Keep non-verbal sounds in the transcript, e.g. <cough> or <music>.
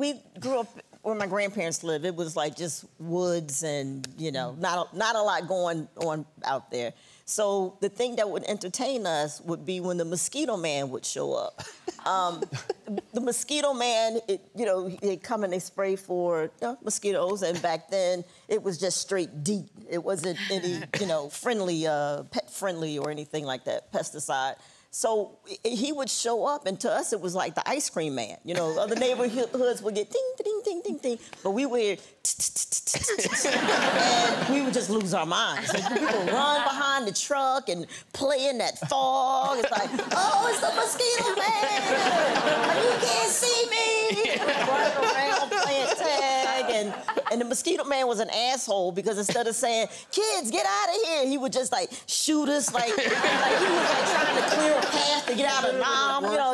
we grew up where my grandparents lived. It was like just woods and you know not a, not a lot going on out there. So the thing that would entertain us would be when the mosquito man would show up. Um, <laughs> the mosquito man, it, you know, they come and they spray for you know, mosquitoes, and back then it was just straight DEET. It wasn't any, you know, friendly, uh, pet friendly or anything like that, pesticide. So he would show up, and to us it was like the ice cream man. You know, other neighborhoods would get ding, ding, ding, ding, ding, but we would, and <laughs> we would just lose our minds. People run behind the truck and play in that fog. It's like, oh, it's the mosquito man! You can't see me! Running around playing tag, and and the mosquito man was an asshole because instead of saying, kids, get out of here, he would just like shoot us like, like he was like trying to clear get out of Nam, you know,